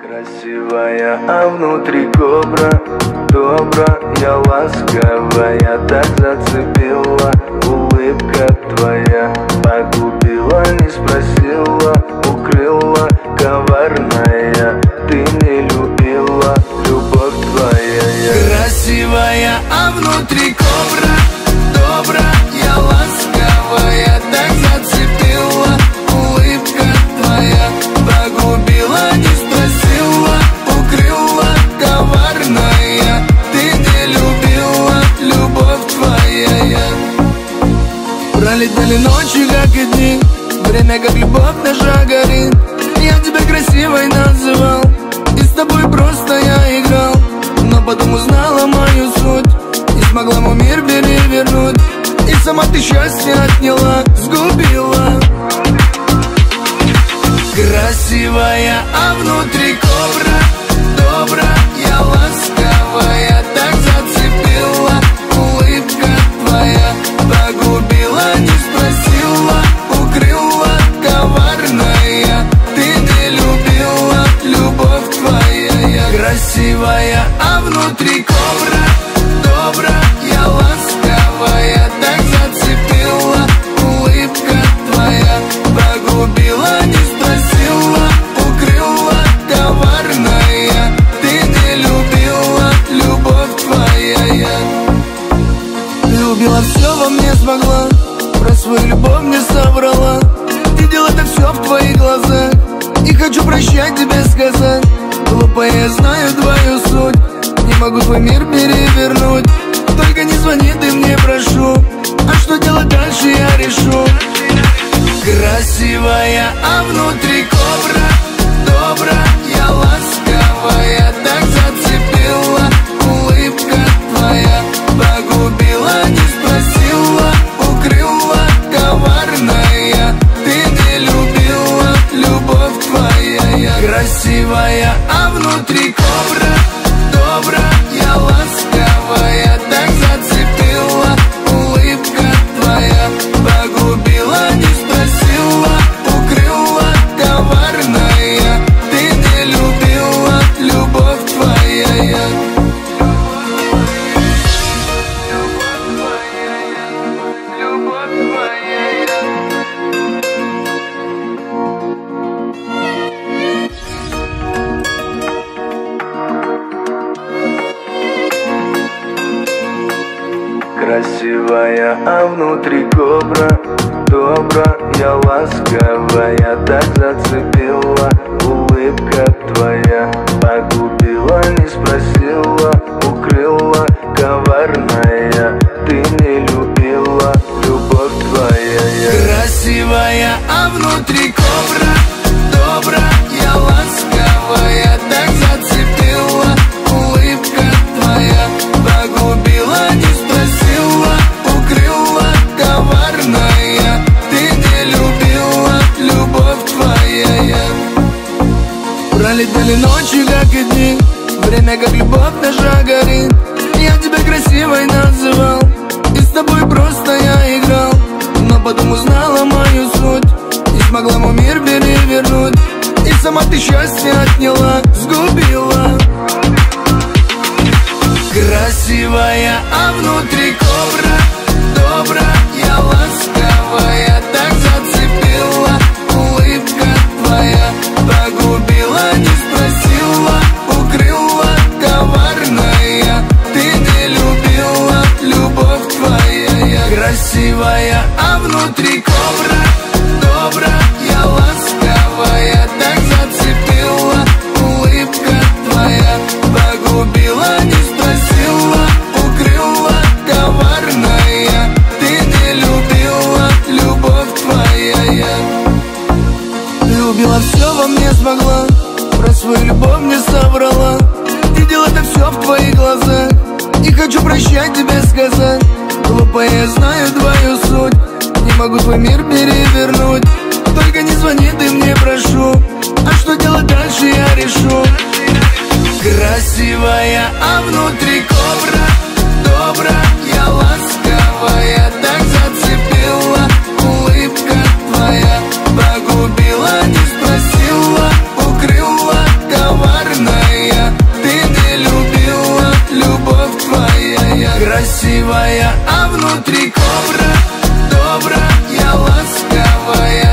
Красивая, а внутри кобра. Добрая, ласковая Так зацепила. Улыбка твоя Погубила, не спросила Пролетели ночи, как и дни. Время, как любовь наша горит. Я тебя красивой называл. И с тобой просто я играл. Но потом узнала мою суть. Не смогла мой мир перевернуть. И сама ты счастье отняла, сгубила. Красивая, а Красивая, а внутри кобра. Добрая, ласковая Так зацепила. Улыбка твоя Погубила, не спросила. Укрыла, коварная Ты не любила, любовь твоя Любила все во мне смогла. Про свою любовь не соврала. Видела так все в твоих глазах. И хочу прощать тебе сказать Глупая, я знаю твою суть Не могу твой мир перевернуть. Только не звони ты мне, прошу А что делать дальше, я решу. Красивая, а внутри кобра Добрая, Красивая, а внутри кобра. Добрая, ласковая Так зацепила. Улыбка твоя Погубила, не спросила Укрыла, коварная Ты не любила, любовь твоя Красивая, а внутри кобра Время, как любовь наша горит Я тебя красивой называл. И с тобой просто я играл. Но потом узнала мою суть. Не смогла мой мир перевернуть. И сама ты счастье отняла, сгубила. Красивая, а внутри кобра хочу прощать тебе сказать. Глупая, я знаю твою суть. Не могу твой мир перевернуть. Только не звони ты мне, прошу. А что делать дальше, я решу. Красивая, а внутри внутри кобра, добра, я ласковая.